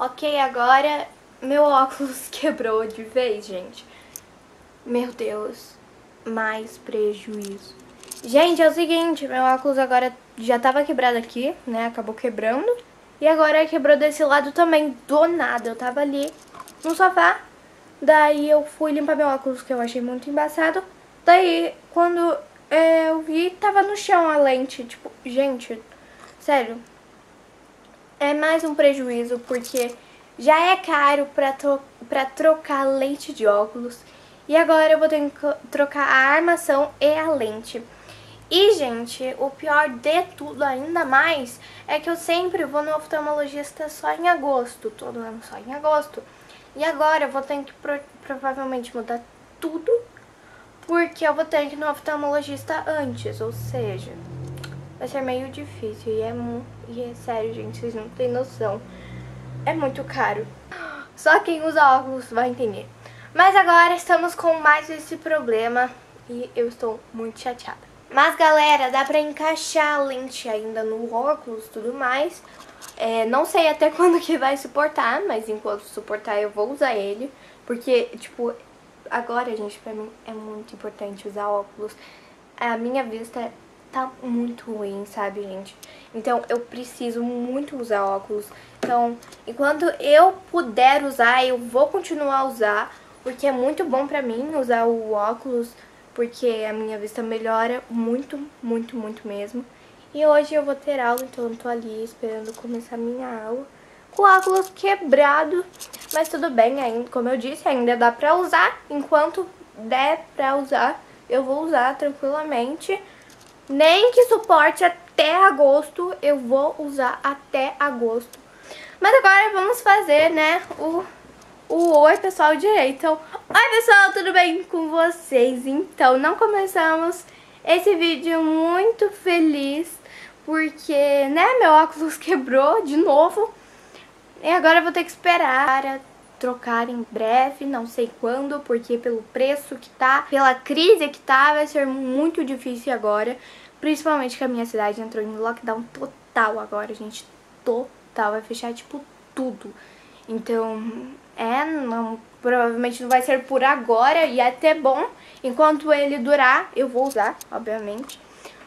Ok, agora meu óculos quebrou de vez, gente. Meu Deus, mais prejuízo. Gente, é o seguinte, meu óculos agora já tava quebrado aqui, né? Acabou quebrando. E agora quebrou desse lado também, do nada. Eu tava ali no sofá, daí eu fui limpar meu óculos, que eu achei muito embaçado. Daí, quando é, eu vi, tava no chão a lente. Tipo, gente, sério, é mais um prejuízo, porque já é caro pra, pra trocar lente de óculos. E agora eu vou ter que trocar a armação e a lente. E, gente, o pior de tudo ainda mais é que eu sempre vou no oftalmologista só em agosto, todo ano só em agosto. E agora eu vou ter que pro provavelmente mudar tudo, porque eu vou ter que ir no oftalmologista antes, ou seja, vai ser meio difícil. E é, e é sério, gente, vocês não têm noção. É muito caro. Só quem usa óculos vai entender. Mas agora estamos com mais esse problema e eu estou muito chateada. Mas galera, dá pra encaixar a lente ainda no óculos e tudo mais. É, não sei até quando que vai suportar, mas enquanto suportar eu vou usar ele. Porque, tipo, agora, gente, pra mim é muito importante usar óculos. A minha vista tá muito ruim, sabe, gente? Então eu preciso muito usar óculos. Então, enquanto eu puder usar, eu vou continuar a usar, porque é muito bom pra mim usar o óculos porque a minha vista melhora muito, muito, muito mesmo. E hoje eu vou ter aula, então eu tô ali esperando começar a minha aula. Com o óculos quebrado, mas tudo bem, ainda, como eu disse, ainda dá pra usar. Enquanto der pra usar, eu vou usar tranquilamente. Nem que suporte até agosto, eu vou usar até agosto. Mas agora vamos fazer, né, o o Oi Pessoal direito. Então, oi pessoal, tudo bem com vocês? Então, não começamos esse vídeo muito feliz porque, né, meu óculos quebrou de novo e agora eu vou ter que esperar trocar em breve, não sei quando, porque pelo preço que tá, pela crise que tá, vai ser muito difícil agora, principalmente que a minha cidade entrou em lockdown total agora, gente, total, vai fechar tipo tudo. Então, é, não, provavelmente não vai ser por agora e é até bom. Enquanto ele durar, eu vou usar, obviamente.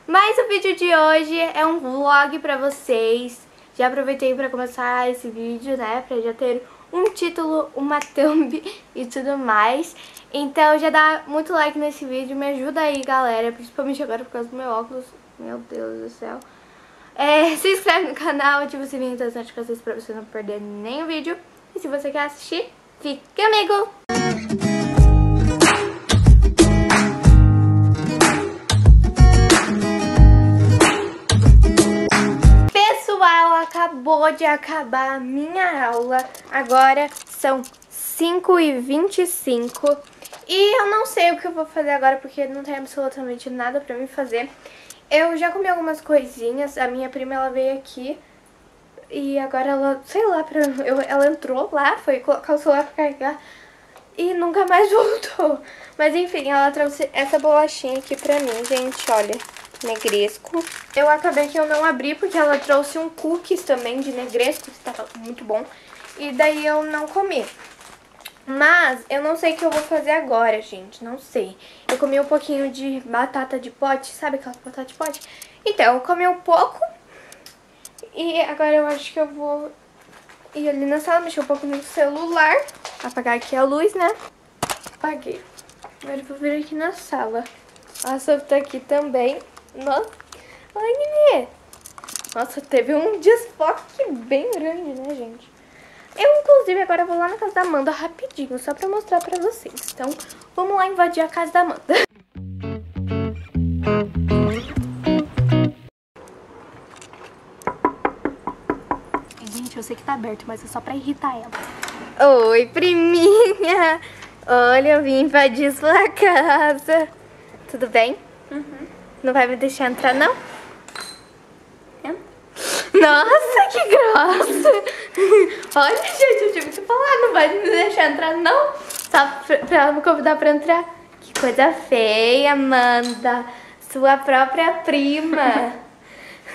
Mas o vídeo de hoje é um vlog pra vocês. Já aproveitei pra começar esse vídeo, né, pra já ter um título, uma thumb e tudo mais. Então já dá muito like nesse vídeo, me ajuda aí, galera, principalmente agora por causa do meu óculos. Meu Deus do céu. É, se inscreve no canal, ativa o sininho das notificações pra você não perder nenhum vídeo. E se você quer assistir, fique comigo! Acabou de acabar a minha aula. Agora são 5h25 e eu não sei o que eu vou fazer agora porque não tem absolutamente nada pra me fazer. Eu já comi algumas coisinhas, a minha prima ela veio aqui e agora ela, sei lá, pra, eu, ela entrou lá, foi colocar o celular pra carregar e nunca mais voltou. Mas enfim, ela trouxe essa bolachinha aqui pra mim, gente, olha, negresco. Eu acabei que eu não abri porque ela trouxe um cookies também de negresco, que tava muito bom. E daí eu não comi. Mas eu não sei o que eu vou fazer agora, gente, não sei. Eu comi um pouquinho de batata de pote, sabe aquela batata de pote? Então, eu comi um pouco e agora eu acho que eu vou ir ali na sala, mexer um pouco no celular. Apagar aqui a luz, né? Apaguei. Agora eu vou vir aqui na sala. A Sophie tá aqui também. Nossa. Ai, Nini. Nossa, teve um desfoque bem grande, né, gente? Eu, inclusive, agora vou lá na casa da Amanda rapidinho, só pra mostrar pra vocês. Então, vamos lá invadir a casa da Amanda. eu sei que tá aberto, mas é só pra irritar ela. Oi, priminha! Olha, eu vim invadir sua casa. Tudo bem? Não vai me deixar entrar, não? Nossa, que grossa! Olha, gente, eu tive que falar, não vai me deixar entrar, não? Só pra, pra ela me convidar pra entrar. Que coisa feia, Amanda. Sua própria prima.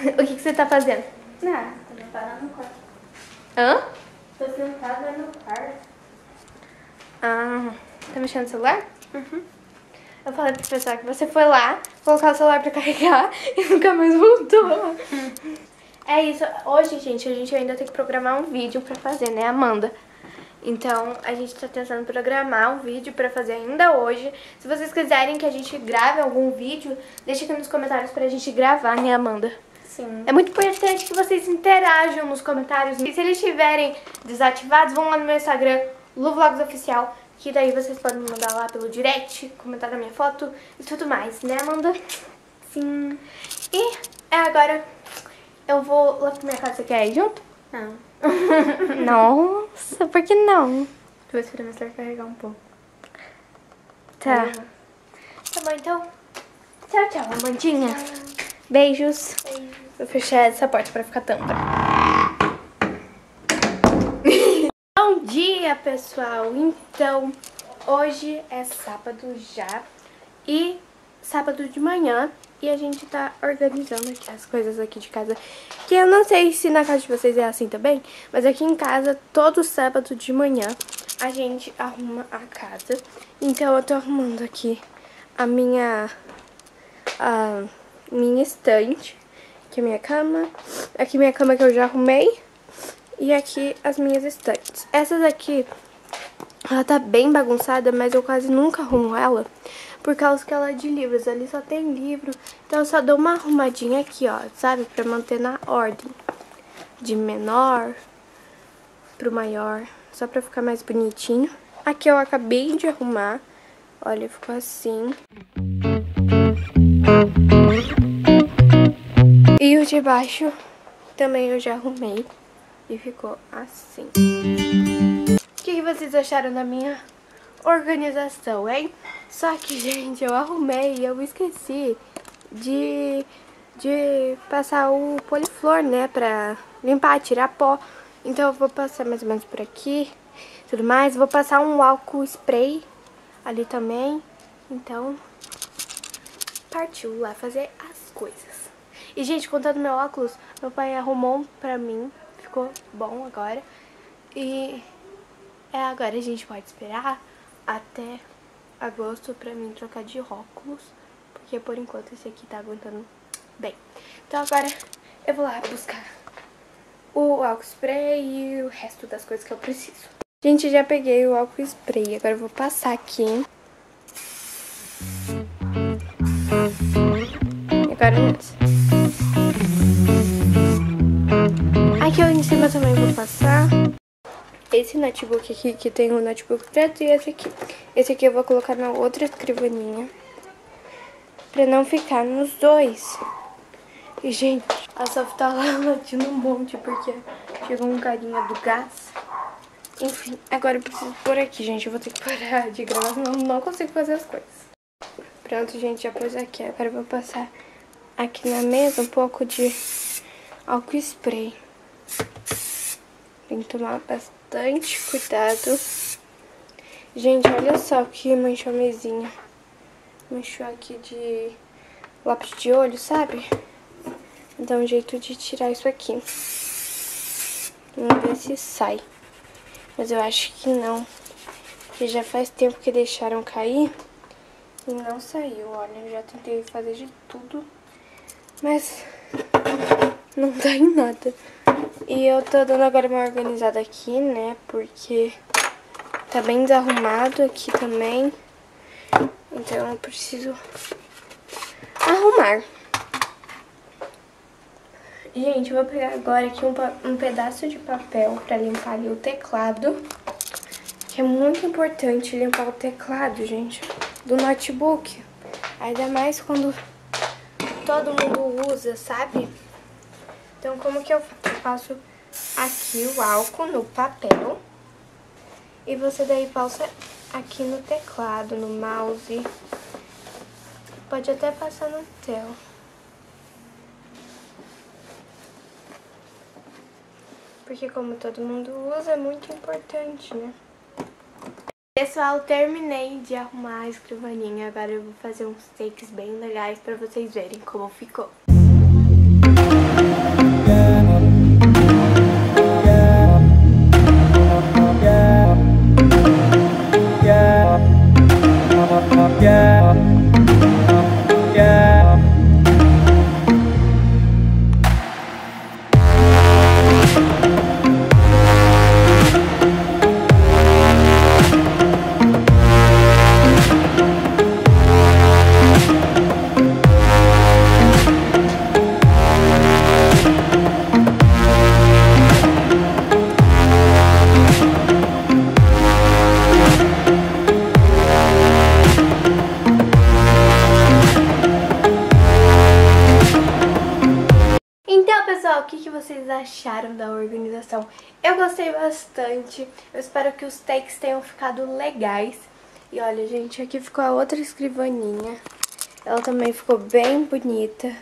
o que, que você tá fazendo? Nada, tô preparando o quarto. Hã? Tô sentada no quarto. Ah, tá mexendo no celular? Uhum. Eu falei pro pessoal que você foi lá, colocar o celular pra carregar e nunca mais voltou. É isso. Hoje, gente, a gente ainda tem que programar um vídeo pra fazer, né, Amanda? Então, a gente tá tentando programar um vídeo pra fazer ainda hoje. Se vocês quiserem que a gente grave algum vídeo, deixa aqui nos comentários pra gente gravar, né, Amanda? Sim. É muito importante que vocês interajam nos comentários. E se eles estiverem desativados, vão lá no meu Instagram, Luvlogs Oficial, que daí vocês podem me mandar lá pelo direct, comentar na minha foto e tudo mais, né, Amanda? Sim. E é agora eu vou lá pra minha casa, você quer ir junto? Não. Nossa, por que não? Vou esperar meu celular carregar um pouco. Tá. Aí. Tá bom, então. Tchau, tchau, Amandinha. Beijos. Vou fechar essa porta pra ficar tampa. Bom dia, pessoal. Então, hoje é sábado já. E sábado de manhã. E a gente tá organizando aqui as coisas aqui de casa. Que eu não sei se na casa de vocês é assim também. Mas aqui em casa, todo sábado de manhã, a gente arruma a casa. Então eu tô arrumando aqui a minha... A minha estante. Aqui a minha cama. Aqui minha cama que eu já arrumei. E aqui as minhas estantes. Essas aqui, ela tá bem bagunçada, mas eu quase nunca arrumo ela. Por causa que ela é de livros. Ali só tem livro. Então eu só dou uma arrumadinha aqui, ó. Sabe? Pra manter na ordem. De menor pro maior. Só pra ficar mais bonitinho. Aqui eu acabei de arrumar. Olha, ficou assim. E o de baixo também eu já arrumei. E ficou assim. O que, vocês acharam da minha organização, hein? Só que, gente, eu arrumei e eu esqueci de, de passar o poliflor, né? Pra limpar, tirar pó. Então eu vou passar mais ou menos por aqui, tudo mais. Vou passar um álcool spray ali também. Então, partiu lá fazer as coisas. E, gente, contando meu óculos, meu pai arrumou um pra mim. Ficou bom agora. E é agora a gente pode esperar até agosto pra mim trocar de óculos. Porque por enquanto esse aqui tá aguentando bem. Então agora eu vou lá buscar o álcool spray e o resto das coisas que eu preciso. Gente, já peguei o álcool spray. Agora eu vou passar aqui. Agora Aqui em cima também vou passar. Esse notebook aqui, que tem o notebook preto e esse aqui. Esse aqui eu vou colocar na outra escrivaninha. Pra não ficar nos dois. E, gente, a Sof tá lá latindo um monte porque chegou um carinha do gás. Enfim, agora eu preciso por aqui, gente. Eu vou ter que parar de gravar, senão não consigo fazer as coisas. Pronto, gente, já pus aqui. Agora eu vou passar aqui na mesa um pouco de álcool spray. Tem que tomar bastante cuidado. Gente, olha só que manchou a mesinha. Manchou aqui de lápis de olho, sabe? Dá um jeito de tirar isso aqui. Vamos ver se sai. Mas eu acho que não. Porque já faz tempo que deixaram cair. E não saiu, olha. Eu já tentei fazer de tudo. Mas não dá em nada. E eu tô dando agora uma organizada aqui, né? Porque tá bem desarrumado aqui também. Então eu preciso arrumar. Gente, eu vou pegar agora aqui um, um pedaço de papel pra limpar ali o teclado. Que é muito importante limpar o teclado, gente, do notebook. Ainda mais quando todo mundo usa, sabe? Então, como que eu faço? Passo aqui o álcool no papel. E você daí passa aqui no teclado, no mouse. Pode até passar no tel. Porque como todo mundo usa, é muito importante, né? Pessoal, terminei de arrumar a escrivaninha. Agora eu vou fazer uns takes bem legais pra vocês verem como ficou. Acharam da organização. Eu gostei bastante. Eu espero que os takes tenham ficado legais. E olha, gente, aqui ficou a outra escrivaninha. Ela também ficou bem bonita,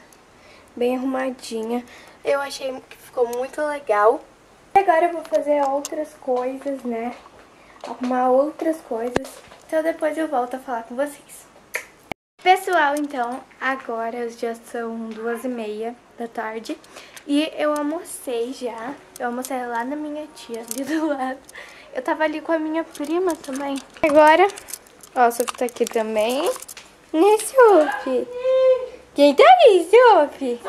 bem arrumadinha. Eu achei que ficou muito legal. Agora eu vou fazer outras coisas, né? Arrumar outras coisas. Então depois eu volto a falar com vocês. Pessoal, então, agora já são duas e meia da tarde e eu almocei já. Eu almocei lá na minha tia, ali do lado. Eu tava ali com a minha prima também. Agora, ó, o Sophie tá aqui também. Né, Sophie? Quem tá aí, Sophie?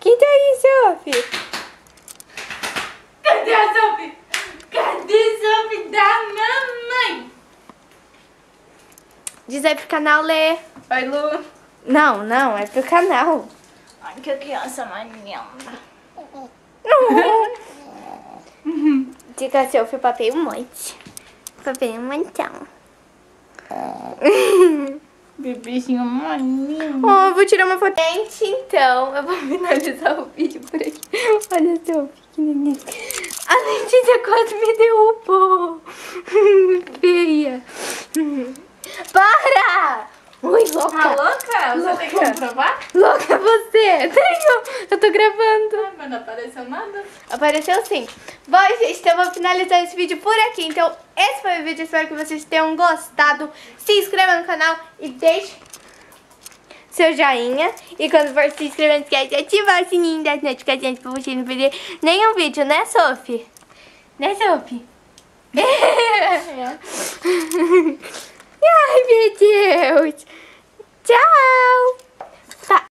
Quem tá aí, Sophie? Cadê a Sophie? Cadê a Sophie da mamãe? Diz aí pro canal ler. Oi, Lu. Não, não, é pro canal. Ai, que criança mais linda. Diga se eu fui papel um monte. Papel um montão. Bebezinho mais lindo. Oh, eu vou tirar uma foto. Gente, então, eu vou finalizar o vídeo por aqui. Olha só, pequenininho. A Letícia quase me derrubou. Feia. Para! Ui, louca. Tá louca? Você tem que comprovar? Louca você. Tenho. Eu tô gravando. Ah, mas não apareceu nada. Apareceu sim. Bom, gente, então eu vou finalizar esse vídeo por aqui. Então, esse foi o vídeo. Espero que vocês tenham gostado. Se inscreva no canal e deixe seu joinha. E quando for se inscrever, não esquece de ativar o sininho das notificações pra você não perder nenhum vídeo, né, Sophie? Né, Sophie? Ai, meu Deus. Tchau.